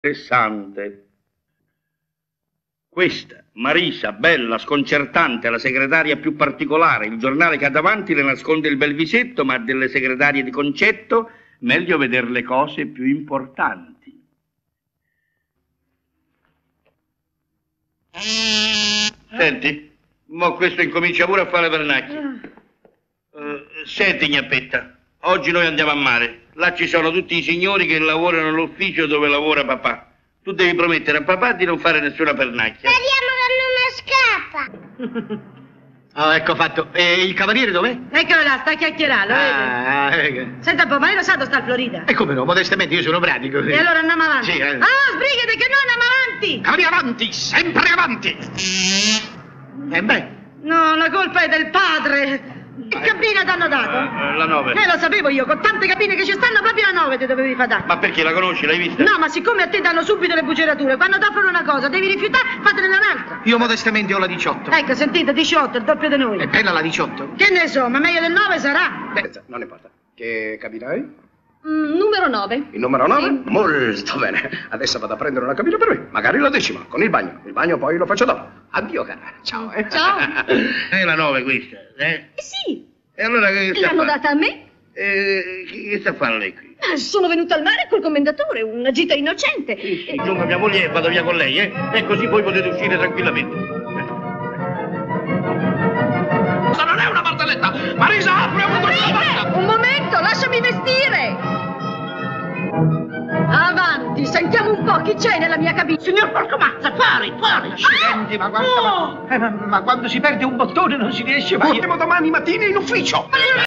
interessante. Questa, Marisa, bella, sconcertante, la segretaria più particolare, il giornale che ha davanti le nasconde il bel visetto, ma delle segretarie di concetto meglio vedere le cose più importanti. Senti, mo questo incomincia pure a fare pernacchie. Eh, senti, gnappetta, oggi noi andiamo a mare. Là ci sono tutti i signori che lavorano all'ufficio dove lavora papà. Tu devi promettere a papà di non fare nessuna pernacchia. Speriamo che non scappa. Oh, ecco fatto. E il cavaliere dov'è? Eccolo là, sta a chiacchierare, lo vedi? Ah, ecco. Senta un po', ma lei lo sa dove sta il Florida? E come no, modestamente io sono pratico. E allora andiamo avanti. Sì, eh. Ah, sbrigate che noi andiamo avanti! Cavaliere avanti, sempre avanti. E beh, No, la colpa è del padre. Che cabina ti hanno dato? Eh, la 9. Eh, lo sapevo io, con tante cabine che ci stanno, proprio la 9 ti dovevi far dare. Ma perché la conosci? L'hai vista? No, ma siccome a te danno subito le bucerature, quando ti offrono una cosa devi rifiutare, fatene un'altra. io modestamente ho la 18. Ecco, sentite, 18, il doppio di noi. È bella la 18? Che ne so, ma meglio del 9 sarà. Beh, non importa. Che cabina hai? Mm, numero 9. Il numero 9? Molto bene. Adesso vado a prendere una cabina per me. Magari la decima, con il bagno. Il bagno poi lo faccio dopo. Addio, cara. Ciao, eh. Ciao. È la 9 questa, eh? Eh sì, E allora che sta l'hanno fare? data a me. Eh, che sta a fare lei qui? Ah, Sono venuta al mare col commendatore, una gita innocente. Sì, sì, giunga mia moglie e vado via con lei, eh? E così voi potete uscire tranquillamente. Questa non è una barzelletta! Marisa, apri una porta! Un momento, lasciami vestire! Avanti, sentiamo un po' chi c'è nella mia cabina. Signor Porco Mazza, fuori, fuori! Accidenti, ma guarda, ma, eh, ma- ma quando si perde un bottone non si riesce mai. Vorremo domani mattina in ufficio.